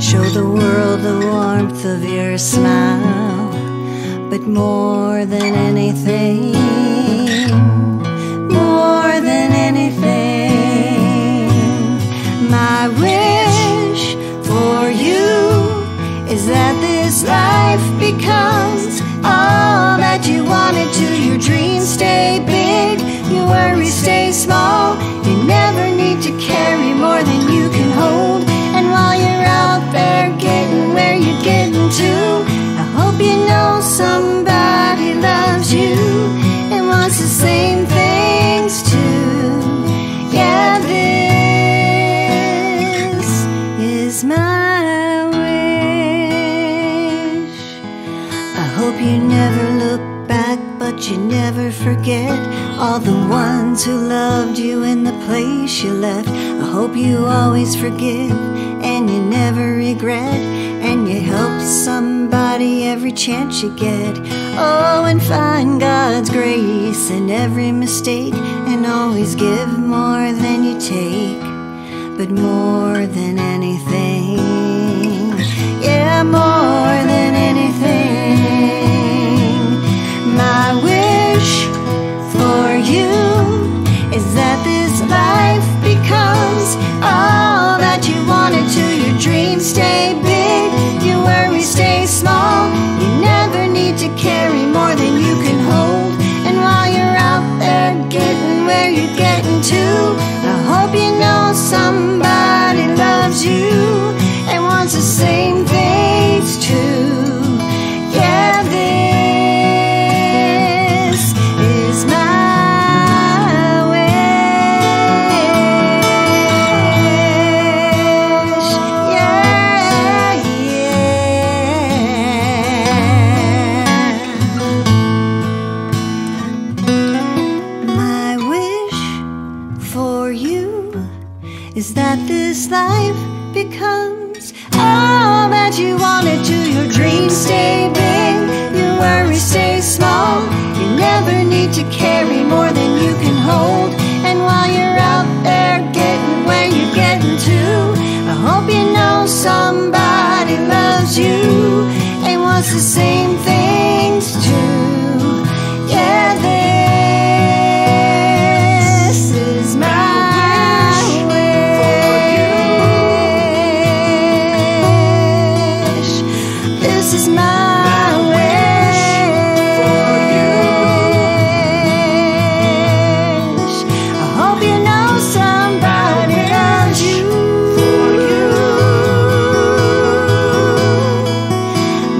show the world the warmth of your smile. But more than anything, more than anything, you never forget all the ones who loved you in the place you left. I hope you always forgive and you never regret, and you help somebody every chance you get. Oh, and find God's grace in every mistake, and always give more than you take but more than is that this life becomes all that you wanted to. Your dreams stay big, your worries stay small. You never need to carry more than you can hold. And while you're out there getting where you're getting to, I hope you know somebody loves you and wants the same things this is my wish. I hope you know somebody you.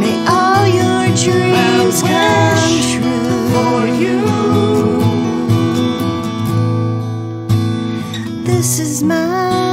May all your dreams come true. for you. This is my